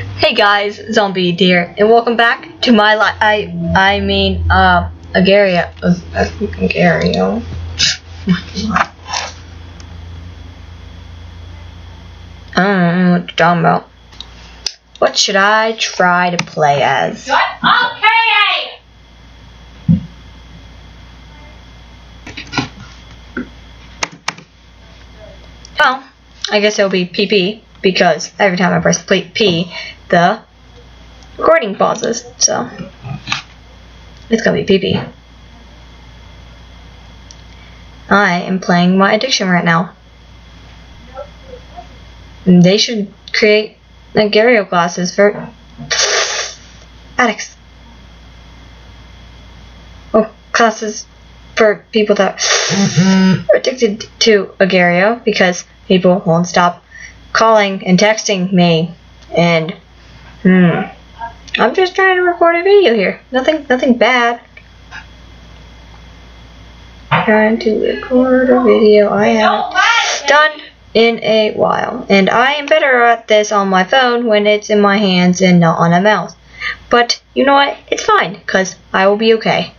Hey guys, Zombie here, and welcome back to my li- I I mean uh Agario uh, Agario. I don't know what you're talking about. What should I try to play as? Hey! Well, I guess it'll be PP because every time I press P, P the recording pauses. So it's gonna be PP. I am playing my addiction right now. And they should create Nigerio classes for addicts. Or classes for people that mm-hmm. are addicted to Agario because people won't stop calling and texting me. And hmm, I'm just trying to record a video here. Nothing, nothing bad. Trying to record a video I haven't done in a while, and I am better at this on my phone when it's in my hands and not on a mouse. But you know what? It's fine, cause I will be okay.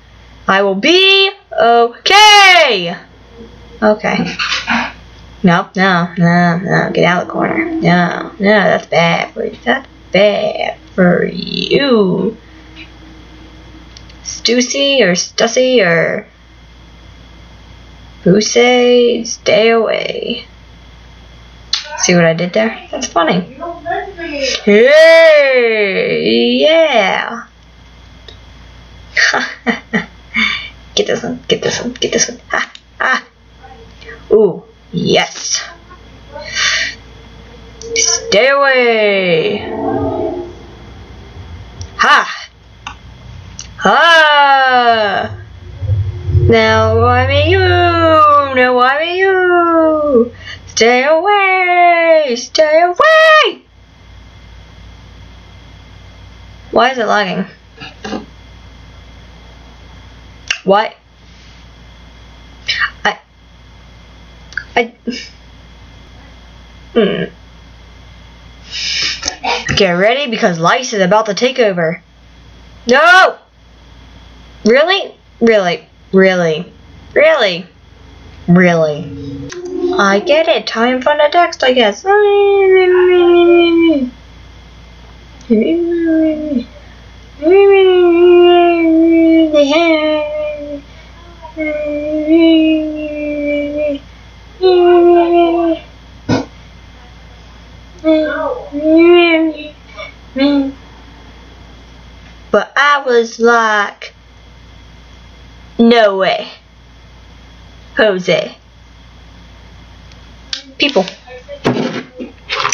I will be okay. Okay. Nope, no, no, no, get out of the corner. No, no, that's bad for you. That's bad for you. Stussy or Stussy or Busse, stay away. See what I did there? That's funny. Hey, yeah. get this one, get this one, get this one. Ha, ha. Ooh, yes. Stay away. Ha. Ha. Now why me you? Now why me you? Stay away! Stay away! Why is it lagging? What? I... Hmm. Get ready because Lice is about to take over. No! Really? Really? Really? Really? Really? I get it. Time for the text, I guess. But I was like, no way. Jose. People.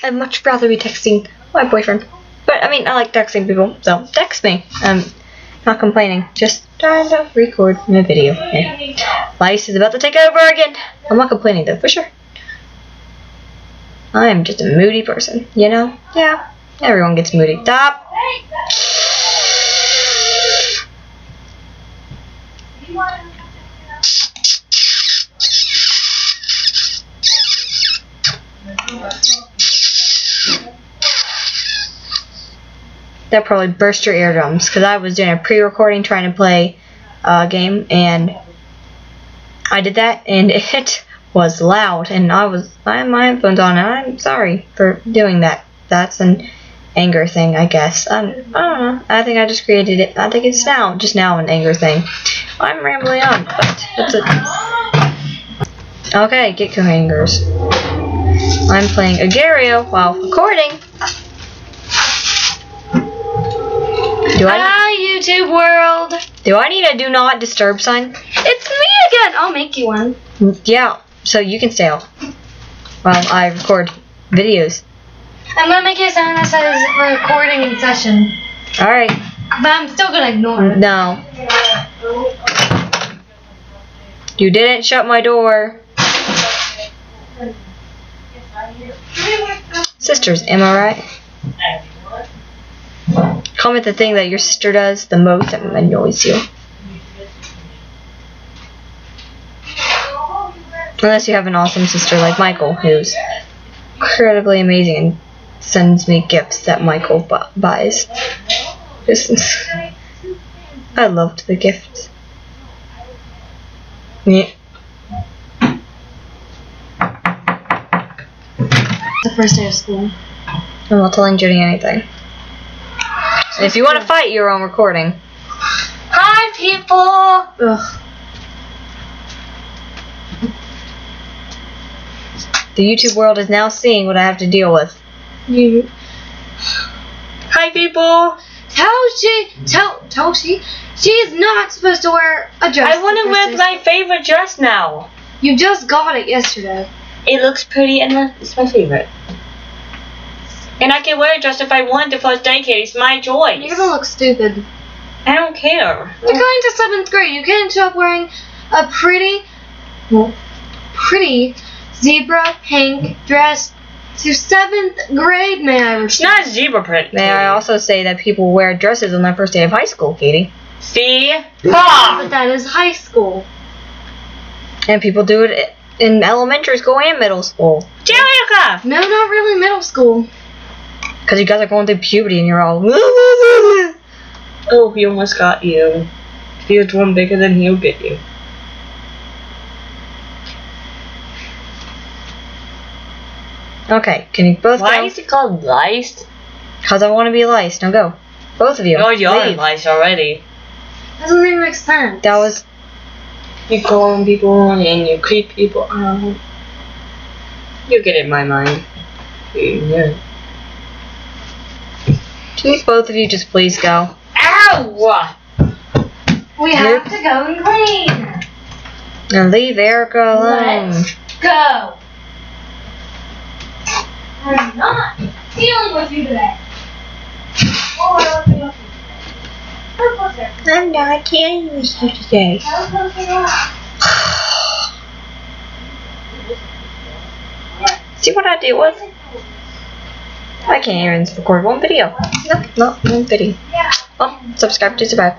I'd much rather be texting my boyfriend. But I mean, I like texting people, so text me. I'm not complaining. Just trying to record my video. Yeah. Lice is about to take over again. I'm not complaining though, for sure. I am just a moody person, you know? Yeah, everyone gets moody. Stop. That probably burst your eardrums because I was doing a pre-recording trying to play a game and I did that and it was loud and I was I had my headphones on and I'm sorry for doing that. That's an anger thing, I guess. Um, I don't know. I think I just created it. I think it's now just now an anger thing. I'm rambling on, but that's it. Okay, get hangers. I'm playing Agario while recording. Do I Hi, YouTube world. do I need a do not disturb sign? It's me again. I'll make you one. Yeah, so you can stay out while I record videos. I'm gonna make you a sign that says recording in session, All right. but I'm still gonna ignore it. No, you didn't shut my door. Sisters, am I right? Comment the thing that your sister does the most that annoys you. Unless you have an awesome sister like Michael, who's incredibly amazing and sends me gifts that Michael bu- buys. Just, I loved the gifts. Yeah. The first day of school. I'm not telling Judy anything. And if you want to fight, you're on recording. Hi, people. Ugh. The YouTube world is now seeing what I have to deal with. You Hi, people. tell she tell tell she she is not supposed to wear a dress. I want to wear my favorite dress now. You just got it yesterday. It looks pretty and it's my favorite. And I can wear a dress if I want the first day, Katie. It's my choice. You're gonna look stupid. I don't care. You're going to seventh grade. You can't show up wearing a pretty, well, pretty zebra pink dress to seventh grade. May I It's repeat? not zebra print. May I also say that people wear dresses on their first day of high school, Katie? See? But that is high school. And people do it in elementary school and middle school. Jerica! No, not really middle school. Because you guys are going through puberty and you're all. Oh, he almost got you. If he was one bigger than he'll get you. Okay, can you both go Why go? is it called lice? Because I want to be lice. Now go. Both of you. Oh, you're Leave. lice already. Doesn't even make sense. That was. You go on people and you creep people out. You get in my mind. Yeah. Can both of you just please go? Ow! we have to go and clean. And leave Erica alone. Let's go. I'm not dealing with you today. Oh, I love you. How close are you? I'm not kidding with you today. How close are you? See what I deal with? I can't even record one video. No, not one video. Yeah. Well, subscribe to survive.